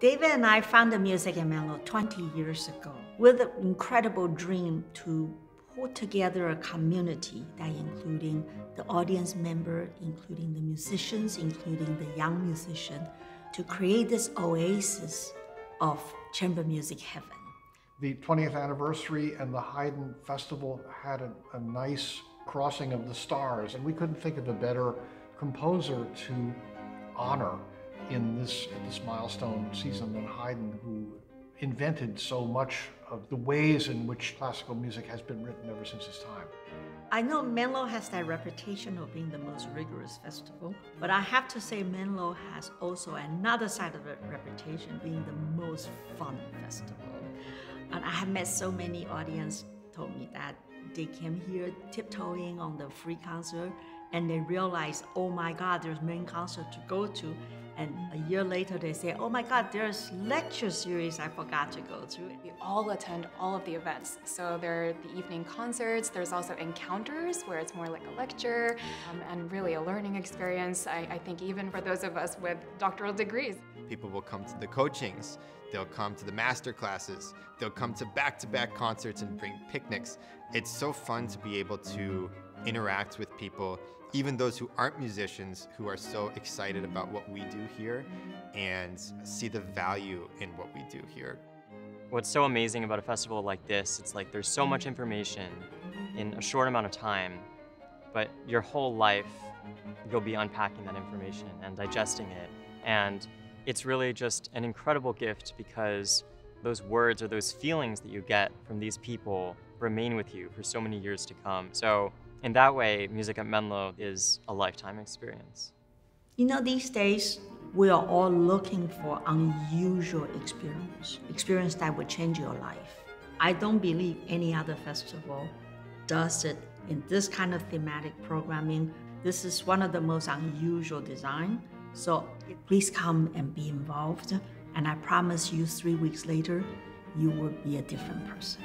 David and I founded Music in Menlo 20 years ago with an incredible dream to put together a community that including the audience member, including the musicians, including the young musician, to create this oasis of chamber music heaven. The 20th anniversary and the Haydn Festival had a, a nice crossing of the stars, and we couldn't think of a better composer to honor in this, this milestone season than Haydn, who invented so much of the ways in which classical music has been written ever since his time. I know Menlo has that reputation of being the most rigorous festival, but I have to say Menlo has also another side of the reputation being the most fun festival. And I have met so many audience told me that they came here tiptoeing on the free concert and they realize, oh my God, there's main concert to go to. And a year later, they say, oh my God, there's lecture series I forgot to go to. We all attend all of the events. So there are the evening concerts, there's also encounters where it's more like a lecture um, and really a learning experience, I, I think even for those of us with doctoral degrees. People will come to the coachings, they'll come to the master classes, they'll come to back-to-back -back concerts and bring picnics. It's so fun to be able to interact with people even those who aren't musicians who are so excited about what we do here and see the value in what we do here. What's so amazing about a festival like this, it's like there's so much information in a short amount of time, but your whole life, you'll be unpacking that information and digesting it. And it's really just an incredible gift because those words or those feelings that you get from these people remain with you for so many years to come. So in that way, music at Menlo is a lifetime experience. You know, these days, we are all looking for unusual experience, experience that would change your life. I don't believe any other festival does it in this kind of thematic programming. This is one of the most unusual design. So please come and be involved. And I promise you three weeks later, you will be a different person.